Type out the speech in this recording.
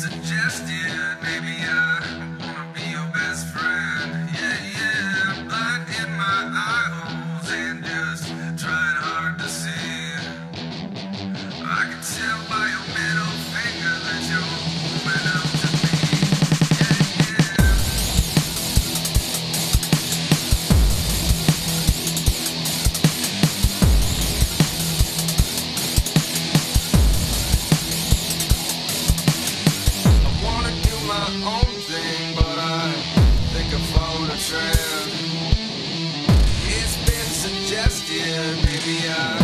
suggested own thing, but I think I followed a trend. It's been suggested, maybe I.